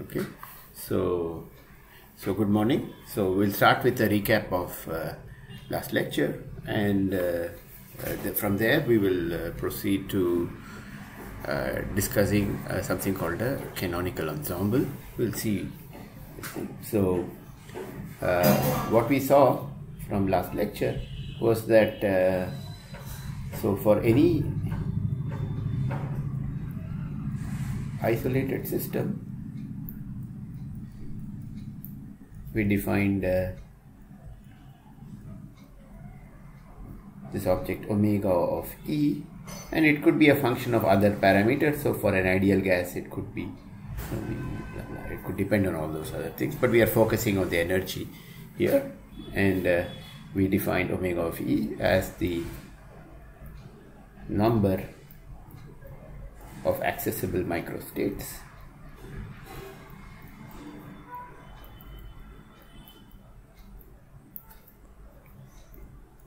Okay, so so good morning. So we'll start with a recap of uh, last lecture, and uh, uh, the, from there we will uh, proceed to uh, discussing something called a canonical ensemble. We'll see. So what we saw from last lecture was that uh, so for any isolated system we defined uh, this object omega of E and it could be a function of other parameters. So for an ideal gas it could be it could depend on all those other things but we are focusing on the energy here. And uh, we defined omega of E as the number of accessible microstates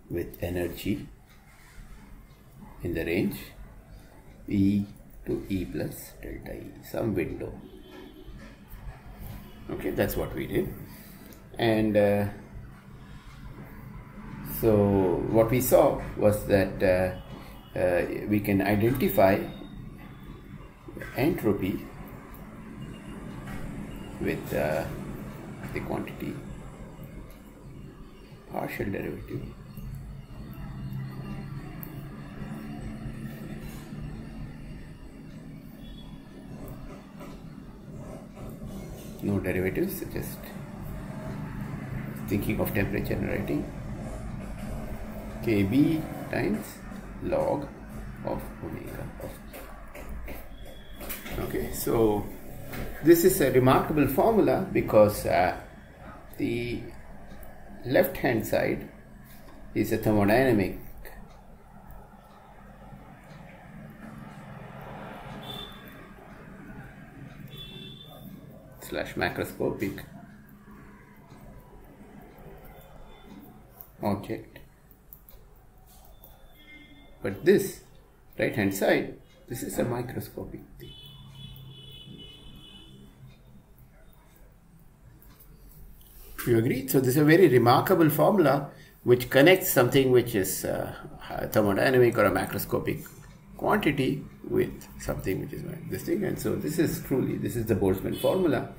with energy in the range E to E plus delta E, some window. Okay, that's what we did. And uh, so what we saw was that uh, uh, we can identify entropy with uh, the quantity partial derivative no derivatives just thinking of temperature and writing. Kb times log of omega okay so this is a remarkable formula because uh, the left hand side is a thermodynamic slash macroscopic. Object. But this right hand side this is a microscopic thing. You agree? So this is a very remarkable formula which connects something which is uh, thermodynamic or a macroscopic quantity with something which is this thing and so this is truly this is the Boltzmann formula.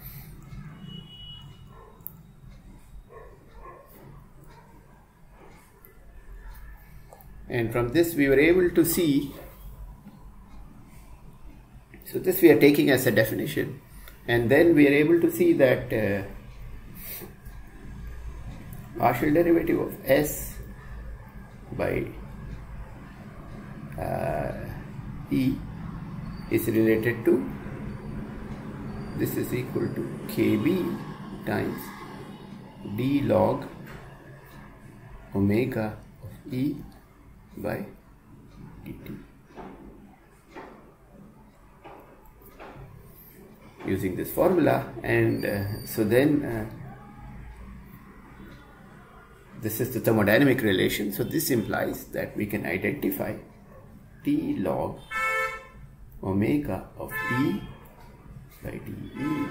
And from this we were able to see so this we are taking as a definition. And then we are able to see that uh, partial derivative of s by E is related to this is equal to kb times d log omega of E by dt using this formula and uh, so then uh, this is the thermodynamic relation. So this implies that we can identify T log omega of E by dE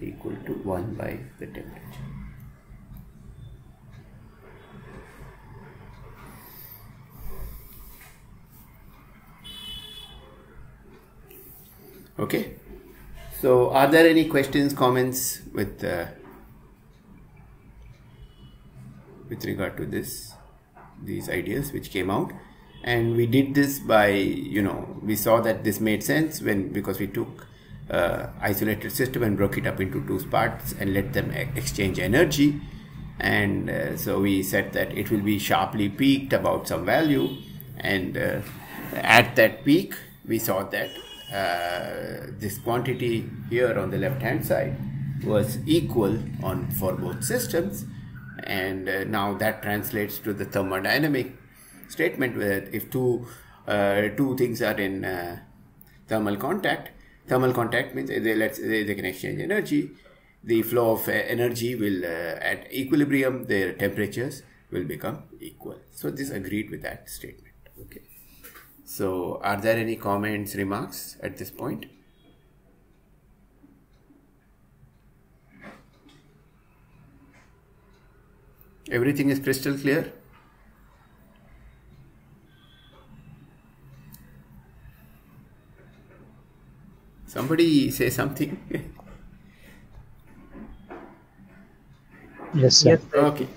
equal to 1 by the temperature. Okay, so are there any questions, comments with uh, with regard to this, these ideas which came out? And we did this by you know we saw that this made sense when because we took uh, isolated system and broke it up into two parts and let them exchange energy. And uh, so we said that it will be sharply peaked about some value. And uh, at that peak we saw that uh, this quantity here on the left hand side was equal on for both systems. And uh, now that translates to the thermodynamic statement where if two uh, two things are in uh, thermal contact, thermal contact means they let's they, they, can exchange energy. The flow of uh, energy will uh, at equilibrium their temperatures will become equal. So this agreed with that statement. Okay. So are there any comments, remarks at this point? Everything is crystal clear? Somebody say something. yes, sir. Yes, sir. okay.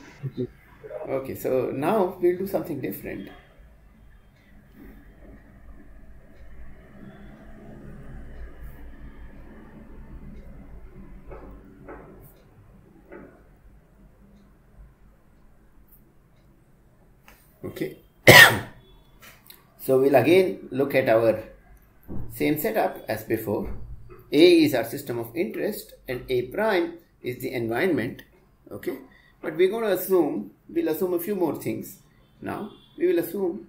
Okay, so now we'll do something different. Okay. so we'll again look at our same setup as before. A is our system of interest and A prime is the environment. Okay. But we're going to assume, we'll assume a few more things. Now, we will assume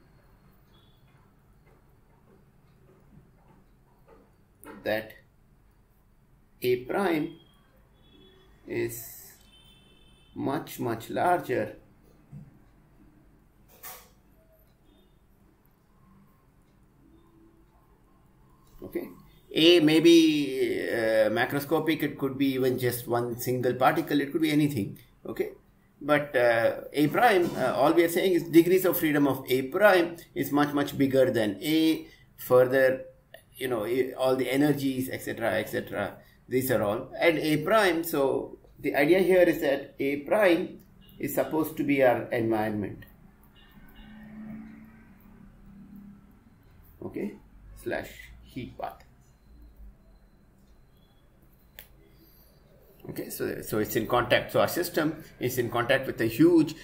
that A prime is much, much larger okay a maybe uh, macroscopic it could be even just one single particle it could be anything okay? But uh, a prime uh, all we are saying is degrees of freedom of a prime is much much bigger than a. Further you know all the energies etc etc these are all. And a prime so the idea here is that a prime is supposed to be our environment. Okay? Slash heat bath okay so so it's in contact. So our system is in contact with a huge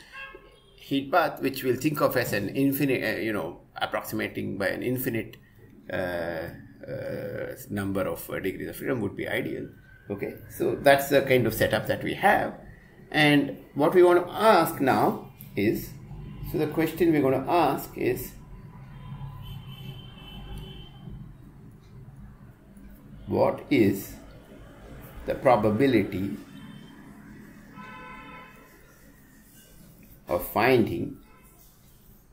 heat bath which we'll think of as an infinite uh, you know approximating by an infinite uh, uh, number of uh, degrees of freedom would be ideal. Okay so that's the kind of setup that we have. And what we want to ask now is so the question we're going to ask is what is the probability of finding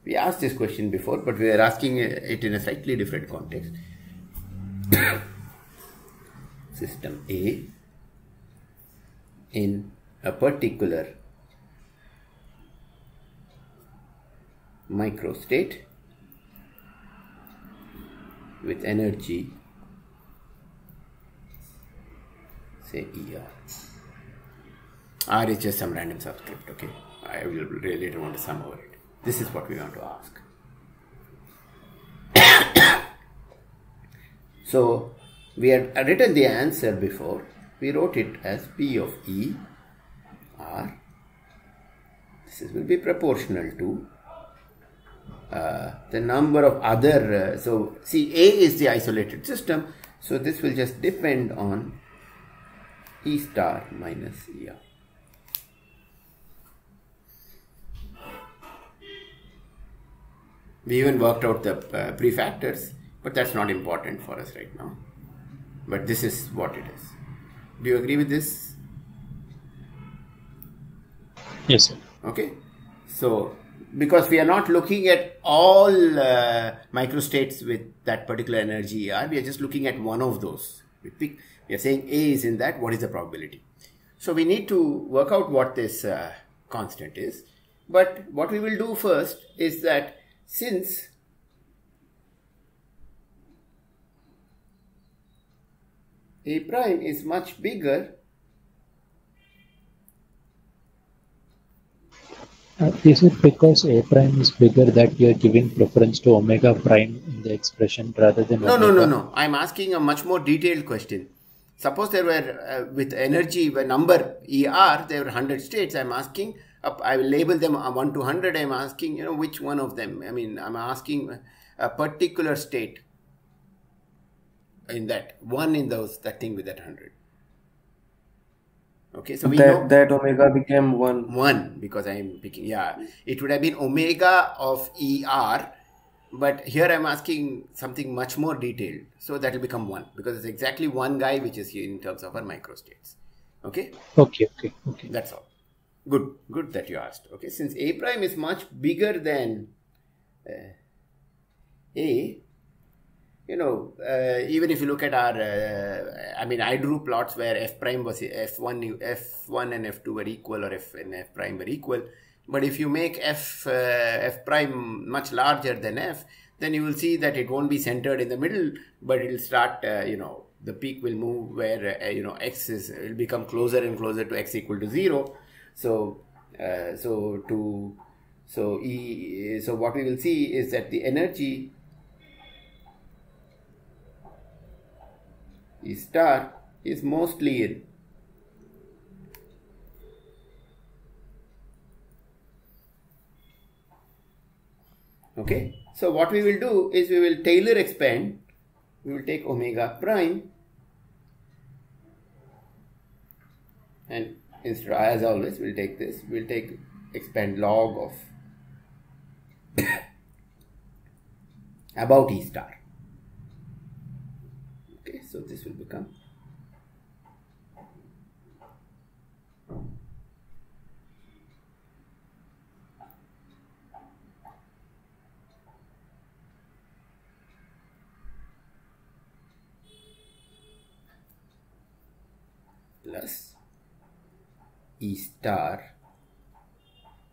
we asked this question before but we are asking it in a slightly different context. System a in a particular microstate with energy say ER. R is just some random subscript, okay? I will really don't want to sum over it. This is what we want to ask. so, we had written the answer before. We wrote it as P of E R. This is, will be proportional to uh, the number of other. Uh, so, see, A is the isolated system. So, this will just depend on E star minus ER. We even worked out the uh, prefactors, but that's not important for us right now. But this is what it is. Do you agree with this? Yes, sir. Okay. So, because we are not looking at all uh, microstates with that particular energy ER, we are just looking at one of those. We, pick, we are saying A is in that, what is the probability? So, we need to work out what this uh, constant is. But what we will do first is that since A prime is much bigger Uh, is it because A prime is bigger that you're giving preference to omega prime in the expression rather than No, omega? no, no, no. I'm asking a much more detailed question. Suppose there were, uh, with energy, a number ER, there were 100 states. I'm asking, uh, I will label them uh, 1 to 100. I'm asking, you know, which one of them? I mean, I'm asking a particular state in that, one in those, that thing with that 100. Okay, so we know that that omega became one. 1 because I'm picking, yeah, it would have been omega of ER, but here I'm asking something much more detailed. So that will become 1 because it's exactly one guy which is here in terms of our microstates. Okay, Okay, okay, okay. that's all. Good, good that you asked. Okay, since A prime is much bigger than uh, A, you know, uh, even if you look at our, uh, I mean, I drew plots where f prime was f1, f1 and f2 were equal, or f and f prime were equal. But if you make f uh, f prime much larger than f, then you will see that it won't be centered in the middle, but it will start, uh, you know, the peak will move where, uh, you know, x is, will become closer and closer to x equal to 0. So, uh, so to, so E, so what we will see is that the energy E star is mostly in okay? So what we will do is we will Taylor expand. We will take omega prime. And as always we'll take this. We'll take expand log of about E star. Okay? So this will become plus E star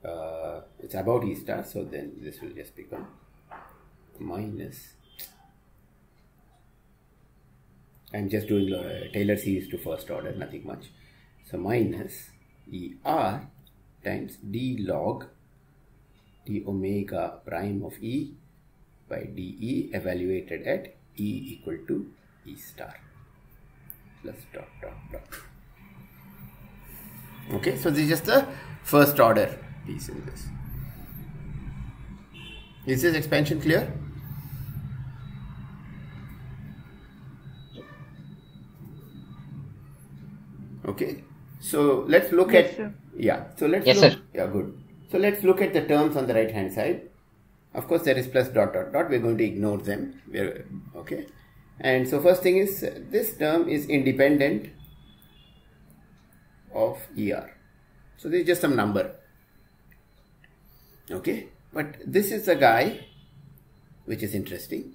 uh, it's about E star so then this will just become minus. I'm just doing uh, Taylor series to first order nothing much. So minus ER times d log d omega prime of E by dE evaluated at E equal to E star plus dot dot dot okay so this is just the first order piece in this. Is this expansion clear? Okay so let's look Yes, at sir. yeah so let's Yes, look sir. yeah good. So let's look at the terms on the right hand side. Of course there is plus dot dot dot. We're going to ignore them. We're okay. And so first thing is this term is independent of er so this is just some number. Okay? But this is a guy which is interesting.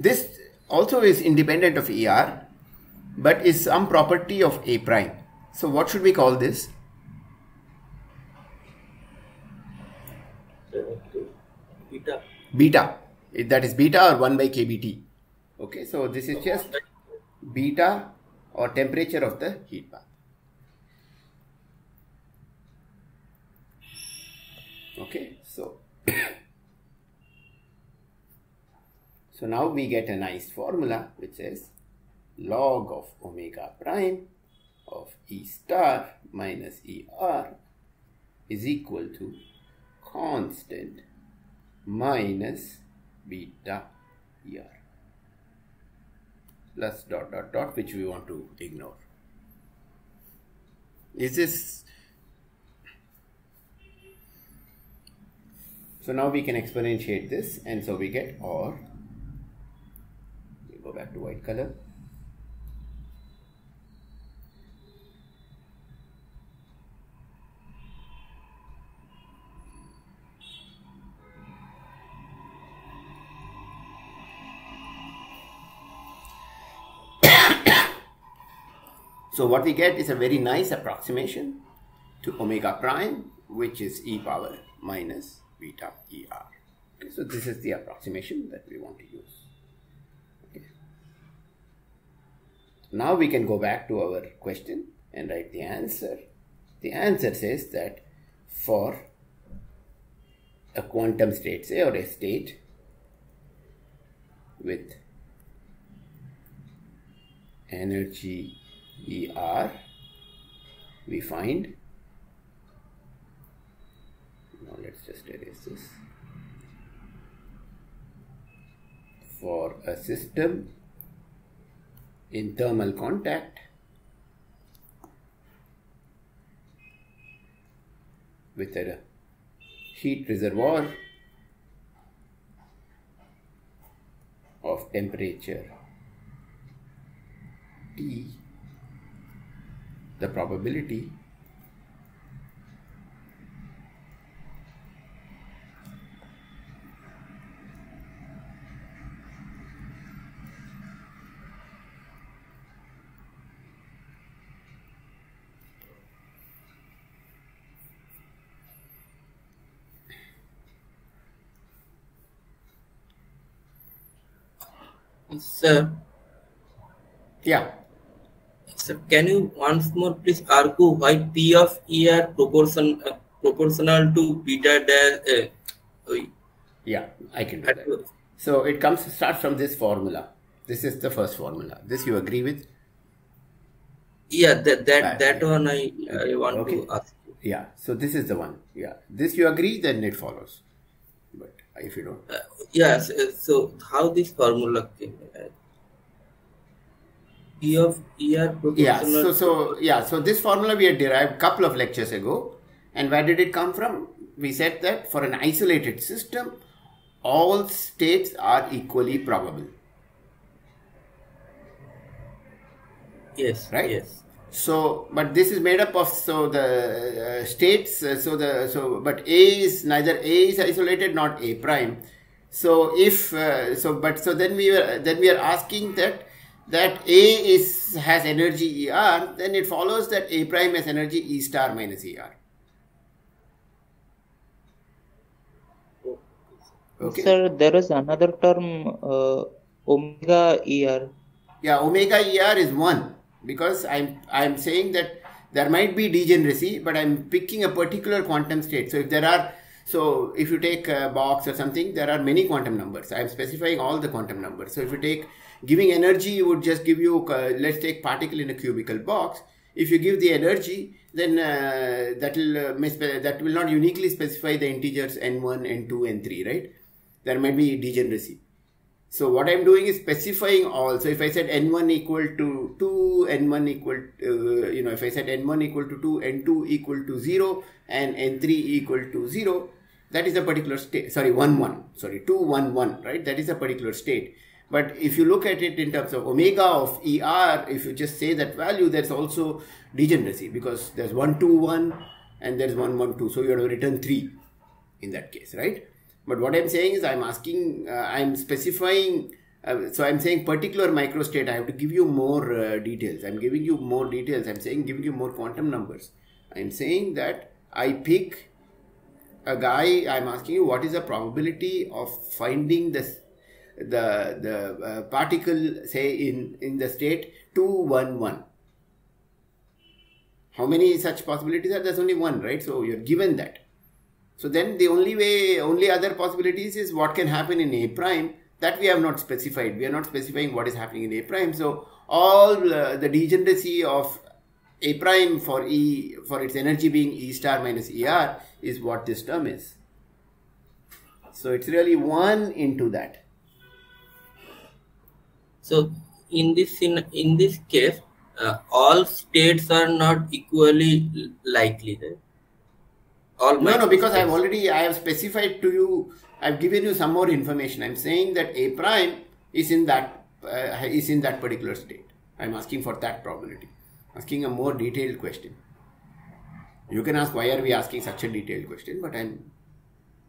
This also is independent of er but is some property of a prime. So what should we call this? Beta. beta. That is beta or 1 by kbt okay? So this is just beta or temperature of the heat bath okay so so now we get a nice formula which says log of omega prime of e star minus er is equal to constant minus beta er plus dot dot dot which we want to ignore. Is this so now we can exponentiate this and so we get or we go back to white color. So what we get is a very nice approximation to omega prime, which is e power minus beta er. Okay, so this is the approximation that we want to use. Okay. Now we can go back to our question and write the answer. The answer says that for a quantum state, say, or a state with energy ER, we find, now let's just erase this, for a system in thermal contact with a heat reservoir of temperature T the probability Sir, Yeah. sir, can you once more please argue why P of E are proportion, uh, proportional to beta dash? Uh, uh, Yeah, I can do that that. So it comes start from this formula. This is the first formula. This you agree with? yeah, that that that one I I want Okay. to ask. you. Yeah. So this is the one. Yeah. This you agree, then it follows. If you don't, Uh, yes. So how this formula came? Of E are proportional. yeah. So so yeah. So this formula we had derived couple of lectures ago, and where did it come from? We said that for an isolated system, all states are equally probable. yes. Right? Yes. So, but this is made up of so the uh, states. Uh, so the so but A is neither A is isolated not A prime. So if uh, so, but so then we were then we are asking that that A is has energy ER. Then it follows that A prime has energy E star minus ER. Okay. Sir, there is another term, uh, omega ER. Yeah, omega ER is 1 because I'm I'm saying that there might be degeneracy, but I'm picking a particular quantum state. So if there are so if you take a box or something, there are many quantum numbers. I'm specifying all the quantum numbers. So if you take giving energy, it would just give you uh, let's take particle in a cubical box. If you give the energy, then uh, that will uh, that will not uniquely specify the integers n1, n2, n3, right? There might be degeneracy. So what I'm doing is specifying all. So if I said n1 equal to 2, n1 equal, uh, you know, if I said n1 equal to 2, n2 equal to 0, and n3 equal to 0, that is a particular state. Sorry, 1, 1. Sorry, 2, 1, 1, right? That is a particular state. But if you look at it in terms of omega of ER, if you just say that value, that's also degeneracy because there's 1, 2, 1, and there's 1, 1, 2. So you have to return 3 in that case, right? But what I'm saying is I'm asking, uh, I'm specifying, uh, so I'm saying particular microstate, I have to give you more uh, details. I'm giving you more details. I'm saying giving you more quantum numbers. I'm saying that I pick a guy, I'm asking you what is the probability of finding this, the, the uh, particle, say in, in the state 211. How many such possibilities are? There's only one, right? So you're given that. So then the only way, only other possibilities is what can happen in A prime that we have not specified. We are not specifying what is happening in A prime. So all uh, the degeneracy of A prime for E, for its energy being E star minus ER is what this term is. So it's really one into that. So in this in in this case, uh, all states are not equally likely. Right? All No, no, because I've already, I have specified to you, I've given you some more information. I'm saying that A prime is in that, uh, is in that particular state. I'm asking for that probability. Asking a more detailed question. You can ask why are we asking such a detailed question, but I'm,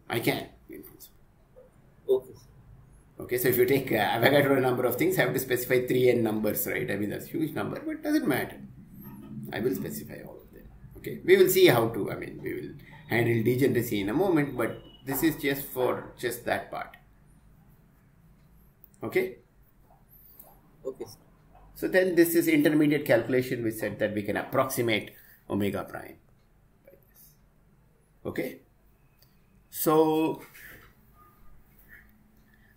I can. in principle. Okay. Okay, so if you take uh, Avogadro number of things, I have to specify 3n numbers, right? I mean, that's a huge number, but doesn't matter. I will specify all of them. Okay, we will see how to, I mean, we will handle degeneracy in a moment, but this is just for just that part. Okay, Okay. sir. so then this is intermediate calculation we said that we can approximate omega prime. Okay, so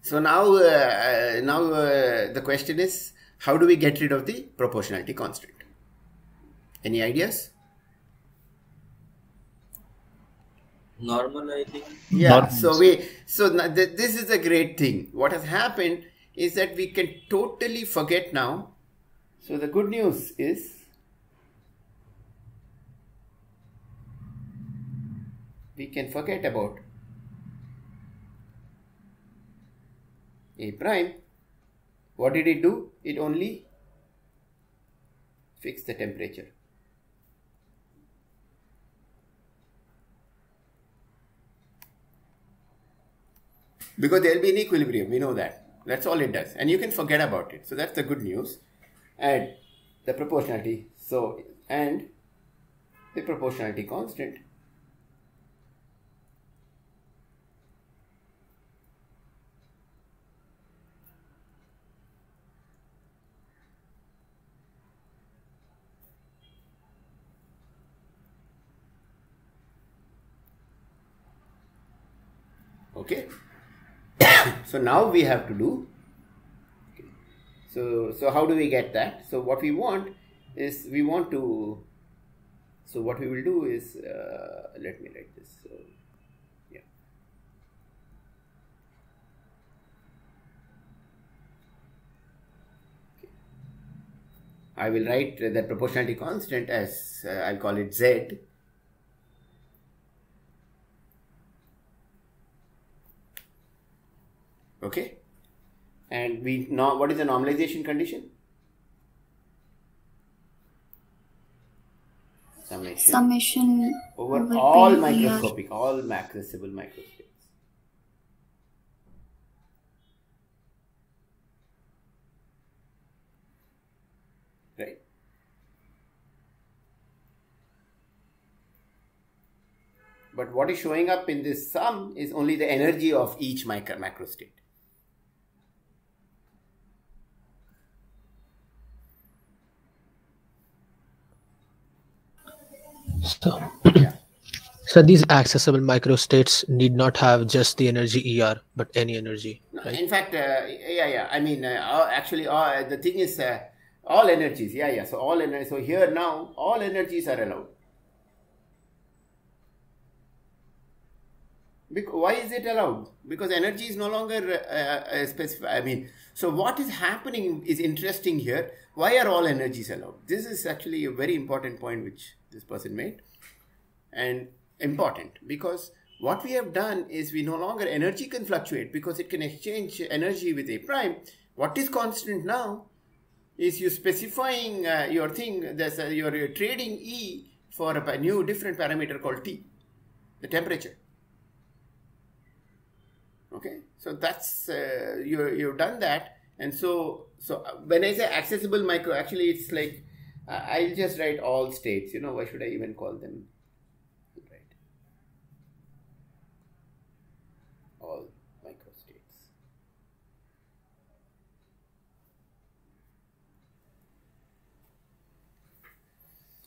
so now uh, now uh, the question is how do we get rid of the proportionality constant? Any ideas? Normalizing. Yeah. Normals. So we so n- th- this is a great thing. What has happened is that we can totally forget now. So the good news is we can forget about a prime. What did it do? It only fixed the temperature. because there'll be an equilibrium. We know that. That's all it does. And you can forget about it. So that's the good news. And the proportionality. So, and the proportionality constant. Okay. so now we have to do. Okay. So so how do we get that? So what we want is we want to. So what we will do is uh, let me write this. So, yeah. Okay. I will write that proportionality constant as uh, I'll call it Z okay? And we know what is the normalization condition? Summation, Summation over over all microscopic all accessible microstates right. But what is showing up in this sum is only the energy of each micro macrostate So, so these accessible microstates need not have just the energy ER, but any energy. Right? In fact, uh, yeah, yeah. I mean, uh, actually, all, the thing is, uh, all energies. Yeah, yeah. So all energy. So here now, all energies are allowed. Bec- why is it allowed? Because energy is no longer uh, uh, specified. I mean, so what is happening is interesting here. Why are all energies allowed? This is actually a very important point which this person made. And important because what we have done is we no longer energy can fluctuate because it can exchange energy with a prime. What is constant now is you specifying uh, your thing there's a, you're trading e for a new different parameter called t the temperature. Okay? So that's uh, you you've done that. And so so uh, when i say accessible micro actually it's like uh, i'll just write all states you know why should i even call them? Right all microstates.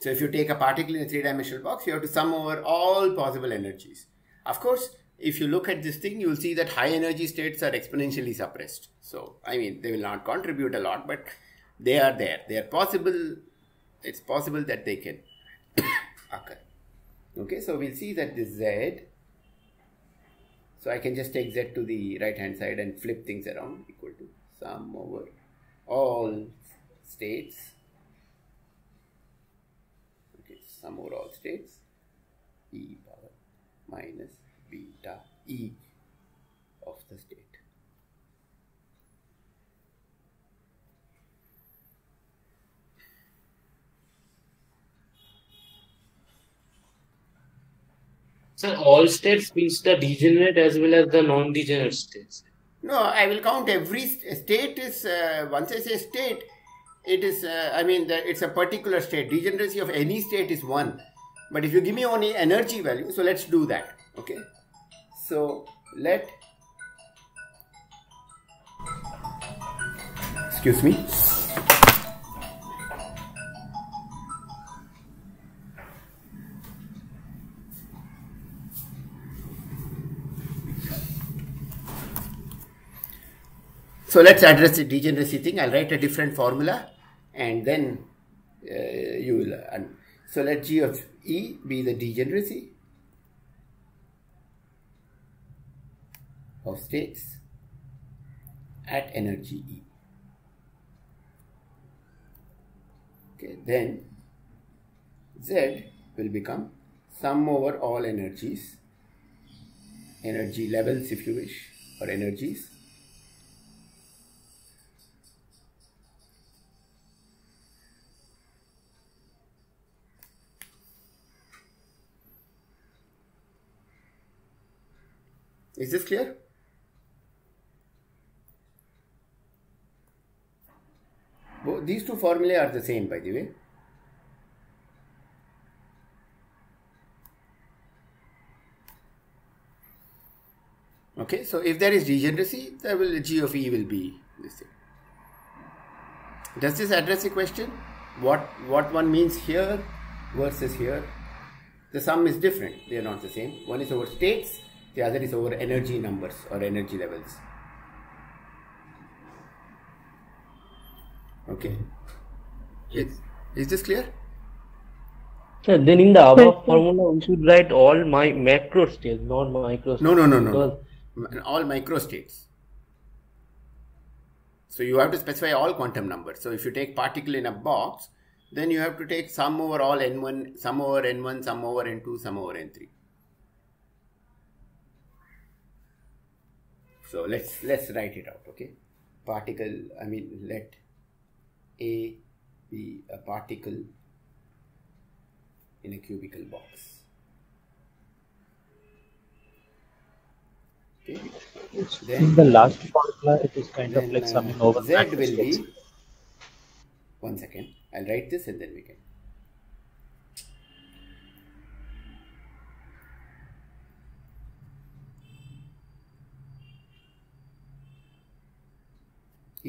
So if you take a particle in a three-dimensional box you have to sum over all possible energies. Of course if you look at this thing you will see that high energy states are exponentially suppressed. So i mean they will not contribute a lot but they are there. They are possible it's possible that they can occur okay so we'll see that this z so I can just take z to the right hand side and flip things around equal to sum over all states. Okay, sum over all states e power minus beta e of the state. Sir, all states means the degenerate as well as the non-degenerate states. No, I will count every state is uh, once I say state, it is uh, I mean that it's a particular state. Degeneracy of any state is one, but if you give me only energy value, so let's do that. Okay, so let excuse me. So let's address the degeneracy thing. I'll write a different formula and then uh, you will. Uh, so let G of E be the degeneracy of states at energy E. Okay, then Z will become sum over all energies, energy levels if you wish, or energies Is this clear? These two formulae are the same, by the way. Okay, so if there is degeneracy, there will G of E will be this thing. Does this address the question? What what one means here versus here? The sum is different. They are not the same. One is over states, The other is over energy numbers or energy levels. Okay. Is, is this clear? So then in the above formula, we should write all my macro states, not micro states. No, no, no, no. Because no. All microstates. So you have to specify all quantum numbers. So if you take particle in a box, then you have to take sum over all n1, sum over n1, sum over n2, sum over n3. So let's let's write it out. Okay, particle. I mean, let A be a particle in a cubical box. Okay. In Then the last formula, it is kind of like uh, summing over Z will be one second. I'll write this and then we can.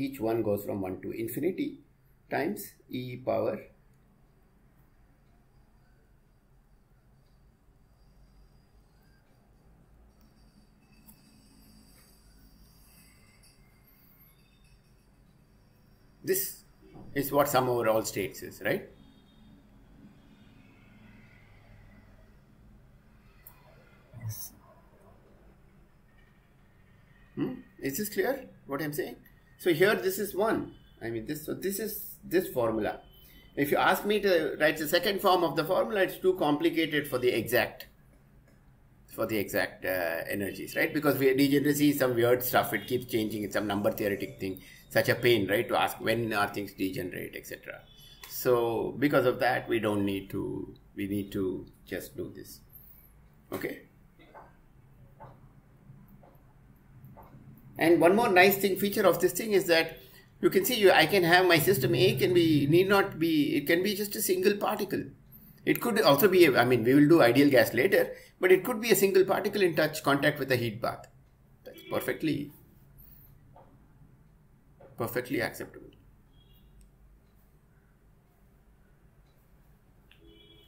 Each one goes from 1 to infinity times e power this is what sum over all states is, right? Hmm? Is this clear what I'm saying? So here this is one. I mean this so this is this formula. If you ask me to write the second form of the formula, it's too complicated for the exact for the exact uh, energies, right? Because we, degeneracy is some weird stuff. It keeps changing. It's some number theoretic thing. Such a pain, right? To ask when are things degenerate, etc. So because of that, we don't need to. We need to just do this. Okay. And one more nice thing feature of this thing is that you can see you I can have my system A can be need not be it can be just a single particle. It could also be I mean we will do ideal gas later, but it could be a single particle in touch contact with a heat bath. That's perfectly perfectly acceptable.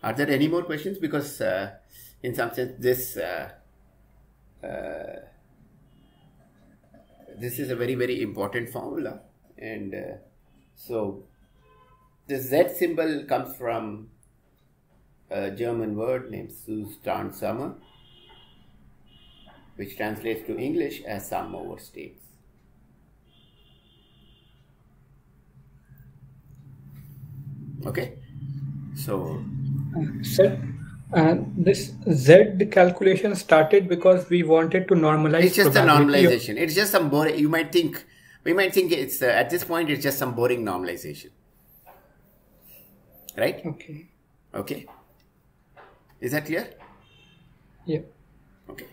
Are there any more questions? Because uh, in some sense this uh, uh, this is a very very important formula. And uh, so the z symbol comes from a german word named Zustandssumme which translates to english as sum over states. Okay? So Sir, uh, this Z calculation started because we wanted to normalize. it's just a normalization it's just some boring you might think we might think it's uh, at this point it's just some boring normalization right Okay. okay is that clear Yeah. okay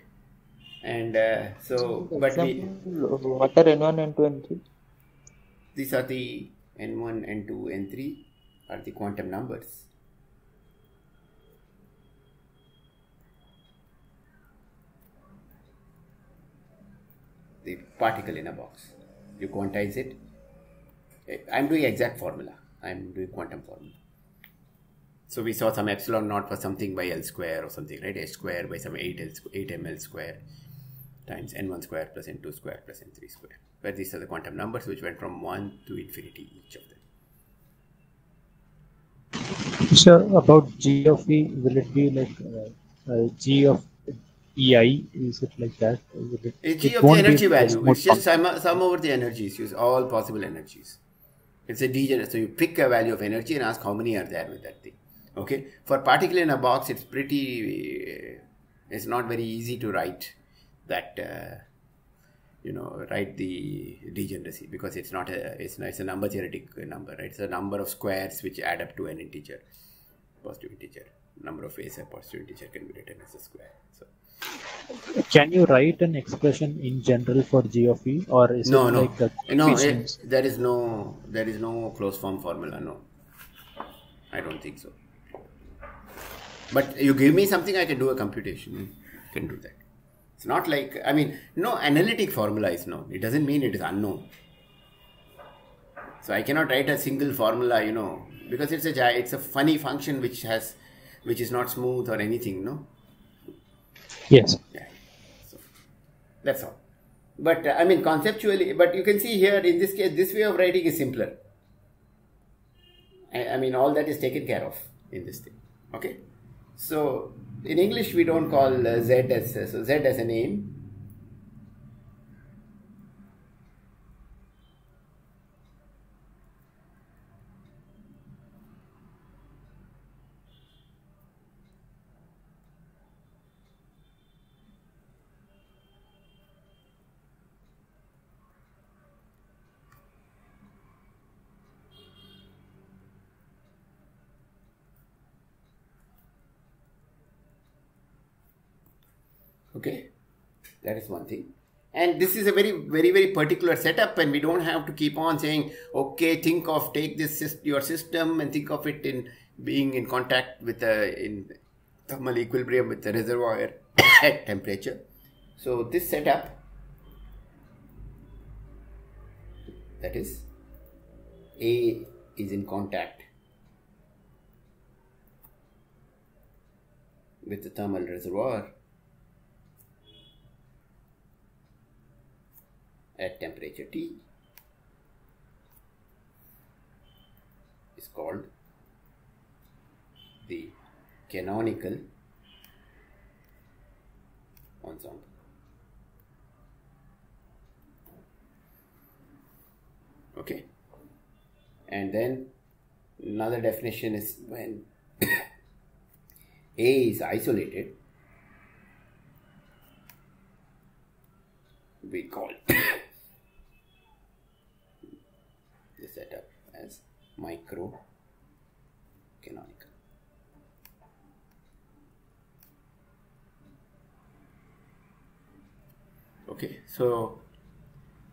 and uh, so but we what are N1, N2, and 3? these are the n1 n2 n3 are the quantum numbers the particle in a box you quantize it i'm doing exact formula i'm doing quantum formula so we saw some epsilon naught for something by L square or something, right? H square by some 8, L, 8 ml square times n1 square plus n2 square plus n3 square. Where these are the quantum numbers which went from 1 to infinity, each of them. Sir, about G of E, will it be like uh, uh, G of EI? Is it like that? It, It's G it of the energy value. It's just sum, sum over the energies, use all possible energies. It's a degenerate. So you pick a value of energy and ask how many are there with that thing. Okay. For particle in a box, it's pretty. It's not very easy to write that. Uh, you know, write the degeneracy because it's not a. It's not, it's a number theoretic number, right? It's a number of squares which add up to an integer, positive integer. Number of ways a positive integer can be written as a square. So. Can you write an expression in general for G of E, or is no it no like a no it, eh, there is no there is no closed form formula no. I don't think so. But you give me something i can do a computation. I can do that. It's not like i mean no analytic formula is known. It doesn't mean it is unknown. So i cannot write a single formula you know because it's a it's a funny function which has which is not smooth or anything no Yes. yeah so That's all. But uh, I mean conceptually, but you can see here in this case, this way of writing is simpler. I, I mean all that is taken care of in this thing. Okay. So in English we don't call uh, Z as uh, so Z as a name. Okay, that is one thing. And this is a very, very, very particular setup, and we don't have to keep on saying, okay, think of take this your system and think of it in being in contact with a in thermal equilibrium with the reservoir at temperature. So this setup, that is, A is in contact with the thermal reservoir at T is called the canonical ensemble. Okay, and then another definition is when A is isolated, we call the setup as micro canonical. Okay, so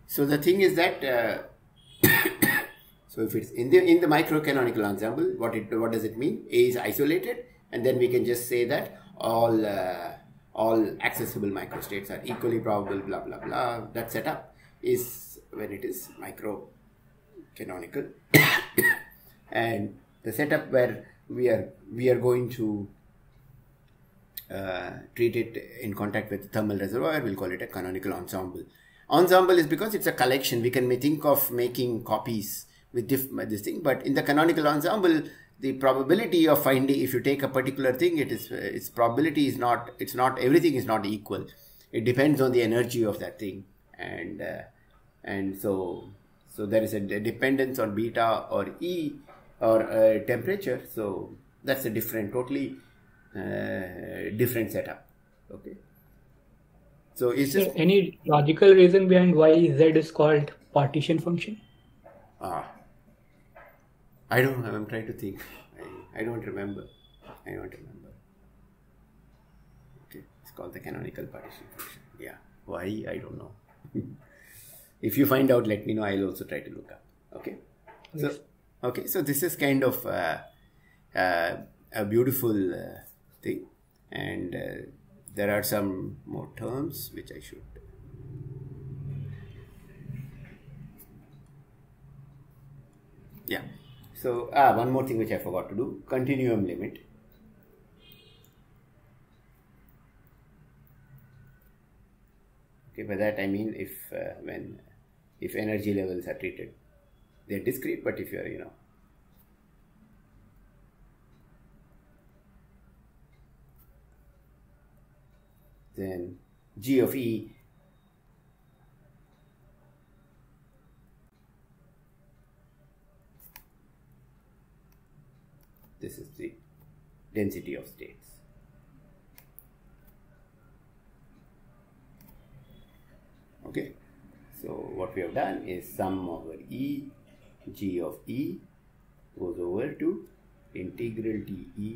so the thing is that uh, so if it's in the in the micro canonical ensemble, what it what does it mean? A is isolated, and then we can just say that all uh, all accessible microstates are equally probable. Blah blah blah. That setup is when it is micro canonical. And the setup where we are we are going to uh, treat it in contact with thermal reservoir we'll call it a canonical ensemble. Ensemble is because it's a collection. We can may think of making copies with this thing but in the canonical ensemble the probability of finding if you take a particular thing it is uh, its probability is not it's not everything is not equal. It depends on the energy of that thing. And uh, and so so there is a dependence on beta or E or uh, temperature. So that's a different, totally uh, different setup. Okay. So Is there any logical reason behind why Z is called partition function? ah, I don't. know. I'm trying to think. I, I don't remember. I don't remember. Okay, it's called the canonical partition function. Yeah. Why? I don't know. if you find out, let me know. I'll also try to look up. Okay. So, okay. So this is kind of uh, uh, a beautiful uh, thing, and uh, there are some more terms which I should. Yeah. So ah, one more thing which I forgot to do: continuum limit. Okay, by that I mean if uh, when if energy levels are treated, they're discrete, but if you're you know. Then g of e this is the density of states. Okay so what we have done is sum over e g of e goes over to integral dE e.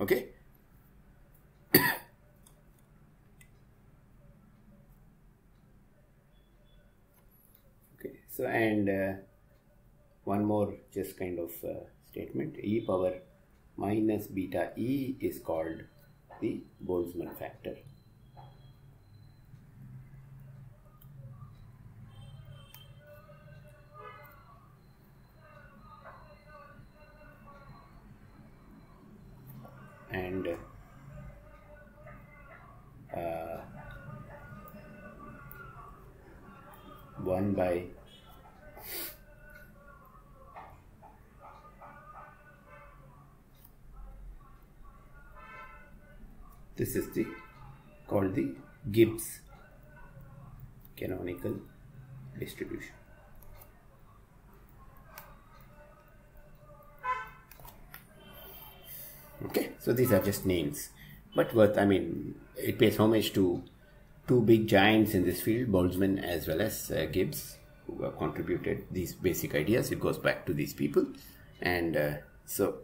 okay? Okay so and uh, one more just kind of uh, statement. E power minus beta e is called the Boltzmann factor called the Gibbs canonical distribution. Okay, so these are just names, but worth. I mean, it pays homage to two big giants in this field, Boltzmann as well as uh, Gibbs, who have contributed these basic ideas. It goes back to these people, and uh, so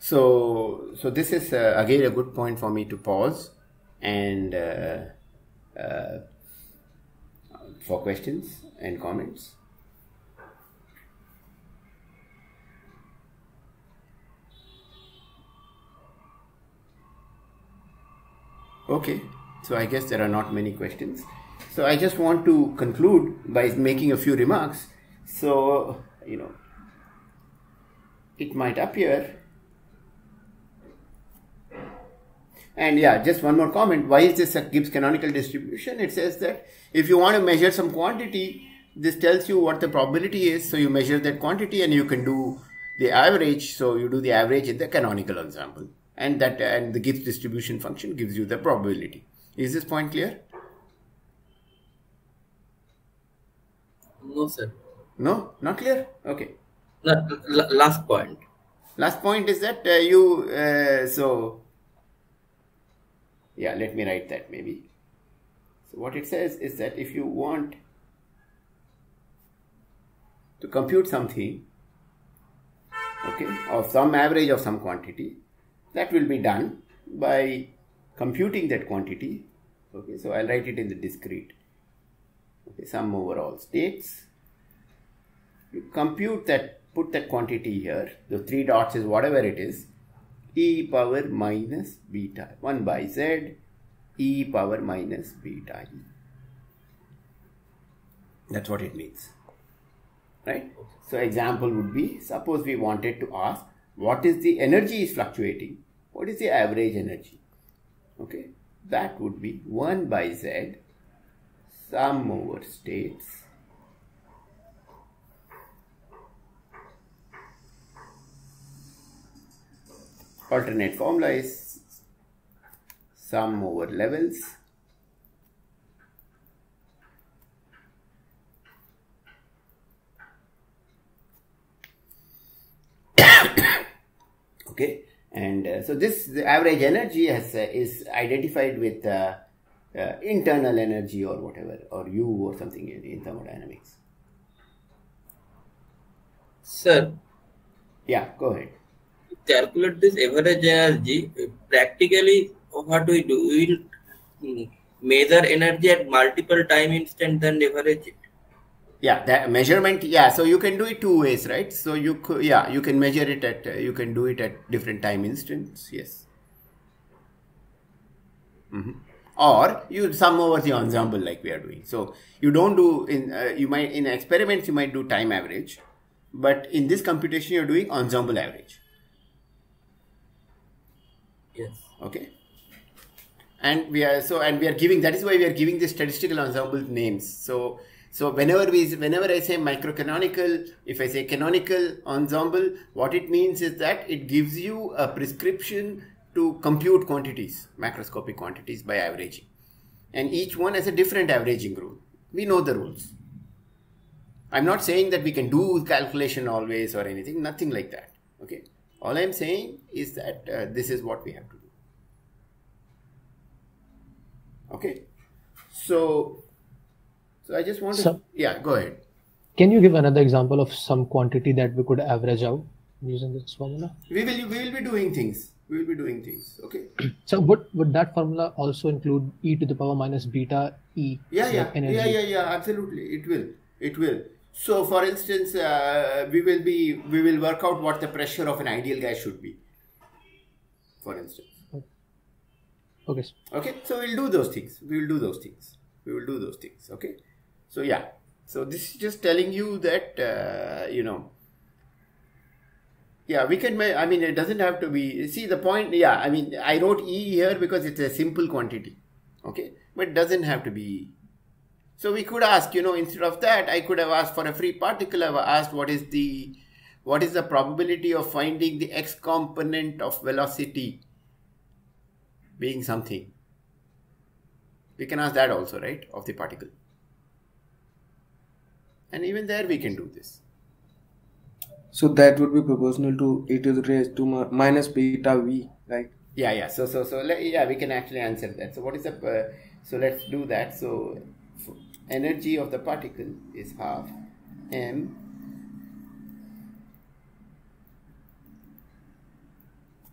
so so this is uh, again a good point for me to pause and uh, uh, for questions and comments. Okay, so I guess there are not many questions. So I just want to conclude by making a few remarks. So, you know, it might appear and yeah, just one more comment. Why is this a Gibbs canonical distribution? It says that if you want to measure some quantity, this tells you what the probability is. So you measure that quantity and you can do the average. So you do the average in the canonical ensemble and that and the Gibbs distribution function gives you the probability. Is this point clear? No, sir. No, not clear. Okay. La- la- last point. Last point is that uh, you uh, so yeah, let me write that maybe. So what it says is that if you want to compute something, okay, of some average of some quantity, that will be done by computing that quantity. Okay, so I'll write it in the discrete. Okay, sum over all states. You compute that, put that quantity here. The three dots is whatever it is. E power minus beta 1 by z e power minus beta e. That's what it means. Right? So example would be suppose we wanted to ask what is the energy is fluctuating what is the average energy okay that would be 1 by z sum over states alternate formula is sum over levels okay and uh, so this the average energy has, uh, is identified with uh, uh, internal energy or whatever or u or something in, in thermodynamics. Sir, yeah go ahead calculate this average energy. Practically, what we do, we will mm, measure energy at multiple time instant, then average it. yeah that measurement yeah so you can do it two ways right so you could yeah you can measure it at uh, you can do it at different time instants yes Mhm. or you sum over the ensemble like we are doing so you don't do in uh, you might in experiments you might do time average but in this computation you're doing ensemble average Yes. okay. And we are so and we are giving that is why we are giving the statistical ensemble names. So so whenever we whenever i say microcanonical if i say canonical ensemble what it means is that it gives you a prescription to compute quantities macroscopic quantities by averaging. And each one has a different averaging rule. We know the rules. I'm not saying that we can do calculation always or anything nothing like that. Okay all i'm saying is that uh, this is what we have to do. Okay? So so i just want to So- yeah go ahead. Can you give another example of some quantity that we could average out using this formula? we will we will be doing things. We will be doing things okay? So would would that formula also include e to the power minus beta e? yeah yeah. energy? yeah yeah yeah. Absolutely. It will. It will so for instance uh, we will be we will work out what the pressure of an ideal gas should be. For instance. Okay. so- okay so we'll do those things. We will do those things. We will do those things okay? So yeah. So this is just telling you that uh, you know. Yeah we can i mean it doesn't have to be see the point yeah i mean i wrote e here because it's a simple quantity okay? But it doesn't have to be So we could ask, you know, instead of that, I could have asked for a free particle. I've asked what is the what is the probability of finding the x component of velocity being something. We can ask that also, right, of the particle. And even there we can do this. So that would be proportional to e to the raise to minus beta v, right? Yeah, yeah. So, so, so, let, yeah, we can actually answer that. So, what is the, uh, so let's do that. So, energy of the particle is half m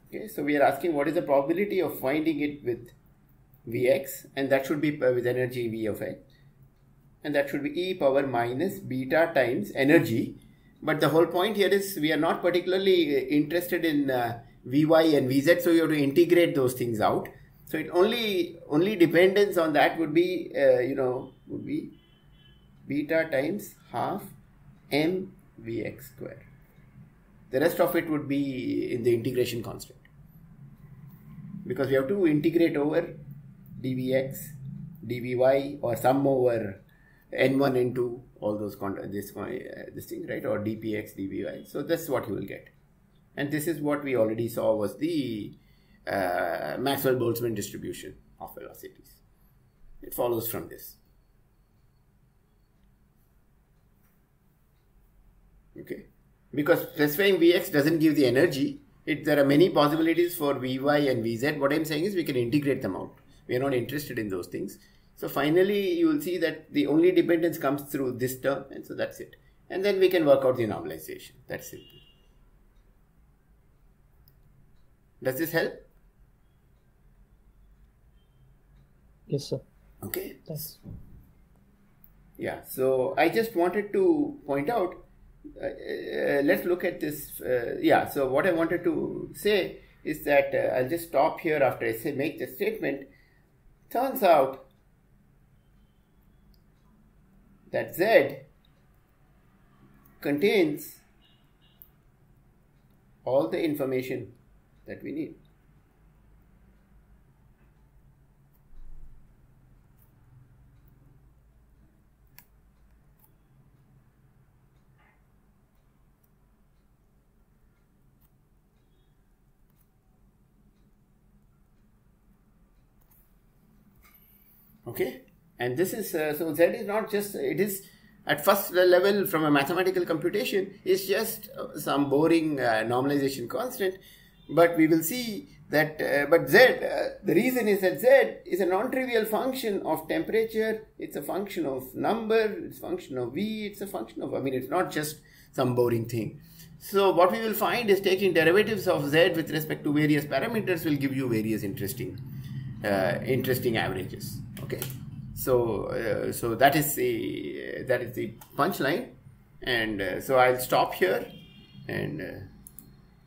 Okay, so we are asking what is the probability of finding it with Vx, and that should be with energy V of x, and that should be e power minus beta times energy. But the whole point here is we are not particularly uh, interested in uh, Vy and Vz, so you have to integrate those things out. So it only only dependence on that would be uh, you know would be beta times half m Vx square. The rest of it would be in the integration constant because we have to integrate over dvx, dvy or sum over n1, n2, all those this uh, this thing right or dpx, dvy. So that's what you will get, and this is what we already saw was the uh, Maxwell-Boltzmann distribution of velocities. It follows from this. Okay because specifying Vx doesn't give the energy. It, there are many possibilities for Vy and Vz. What I'm saying is we can integrate them out. We are not interested in those things. So finally, you will see that the only dependence comes through this term, and so that's it. And then we can work out the normalization. That's simple. Does this help? Yes, sir. Okay. Thanks. Yeah. So I just wanted to point out uh, uh, let's look at this. Uh, yeah, so what I wanted to say is that uh, I'll just stop here after I say make the statement. Turns out that Z contains all the information that we need. Okay? And this is uh, so z is not just it is at first level from a mathematical computation is just uh, some boring uh, normalization constant. But we will see that uh, but z uh, the reason is that z is a non-trivial function of temperature. It's a function of number it's a function of v it's a function of i mean it's not just some boring thing. So what we will find is taking derivatives of z with respect to various parameters will give you various interesting uh, interesting averages okay. So uh, so that is the that is the punchline. And uh, so i'll stop here. And uh,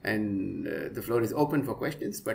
and uh, the floor is open for questions but